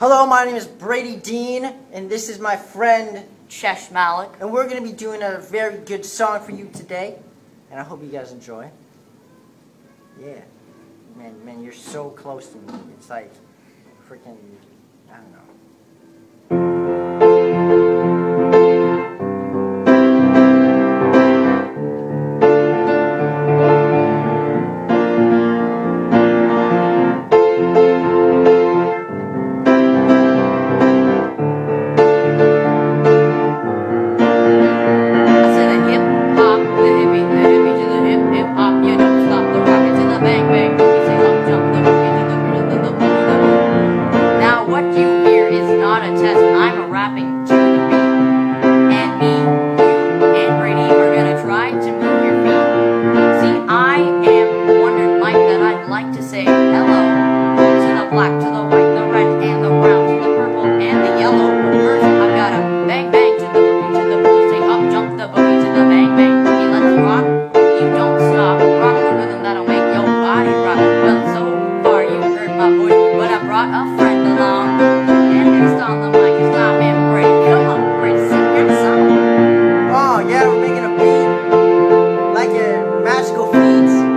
Hello, my name is Brady Dean, and this is my friend, Chesh Malik. and we're going to be doing a very good song for you today, and I hope you guys enjoy. Yeah. Man, man, you're so close to me. It's like freaking, I don't know. Not a test. I'm a rapping to the beat, and me, you, and Brady are gonna try to move your feet. See, I am Wonder Mike that I'd like to say hello to the black, magical feats.